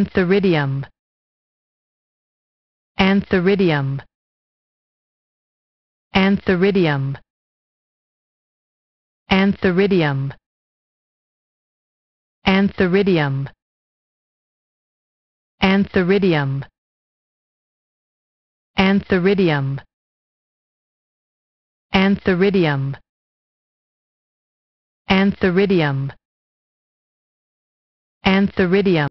Antheridium. Antheridium. Antheridium. Antheridium. Antheridium. Antheridium. Antheridium. Antheridium. Antheridium. Antheridium.